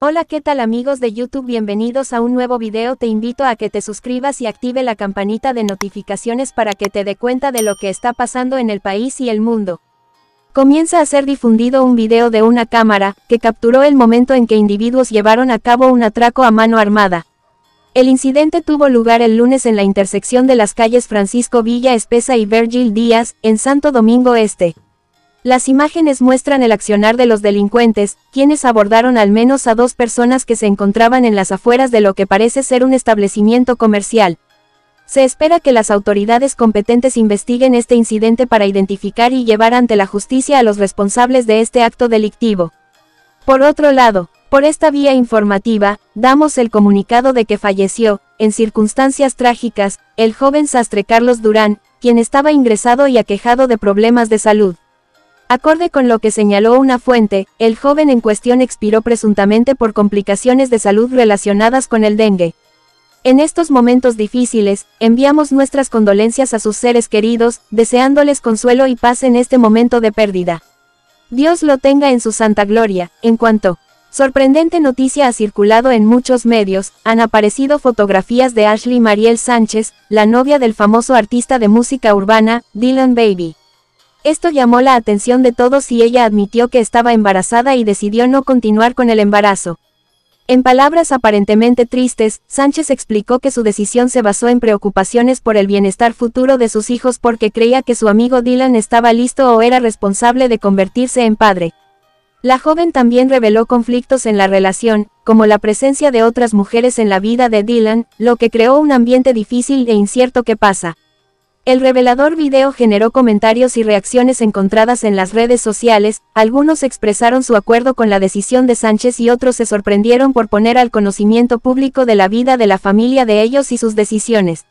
Hola qué tal amigos de YouTube bienvenidos a un nuevo video te invito a que te suscribas y active la campanita de notificaciones para que te dé cuenta de lo que está pasando en el país y el mundo. Comienza a ser difundido un video de una cámara, que capturó el momento en que individuos llevaron a cabo un atraco a mano armada. El incidente tuvo lugar el lunes en la intersección de las calles Francisco Villa Espesa y Virgil Díaz, en Santo Domingo Este. Las imágenes muestran el accionar de los delincuentes, quienes abordaron al menos a dos personas que se encontraban en las afueras de lo que parece ser un establecimiento comercial. Se espera que las autoridades competentes investiguen este incidente para identificar y llevar ante la justicia a los responsables de este acto delictivo. Por otro lado, por esta vía informativa, damos el comunicado de que falleció, en circunstancias trágicas, el joven sastre Carlos Durán, quien estaba ingresado y aquejado de problemas de salud. Acorde con lo que señaló una fuente, el joven en cuestión expiró presuntamente por complicaciones de salud relacionadas con el dengue. En estos momentos difíciles, enviamos nuestras condolencias a sus seres queridos, deseándoles consuelo y paz en este momento de pérdida. Dios lo tenga en su santa gloria, en cuanto, sorprendente noticia ha circulado en muchos medios, han aparecido fotografías de Ashley Mariel Sánchez, la novia del famoso artista de música urbana, Dylan Baby. Esto llamó la atención de todos y ella admitió que estaba embarazada y decidió no continuar con el embarazo. En palabras aparentemente tristes, Sánchez explicó que su decisión se basó en preocupaciones por el bienestar futuro de sus hijos porque creía que su amigo Dylan estaba listo o era responsable de convertirse en padre. La joven también reveló conflictos en la relación, como la presencia de otras mujeres en la vida de Dylan, lo que creó un ambiente difícil e incierto que pasa. El revelador video generó comentarios y reacciones encontradas en las redes sociales, algunos expresaron su acuerdo con la decisión de Sánchez y otros se sorprendieron por poner al conocimiento público de la vida de la familia de ellos y sus decisiones.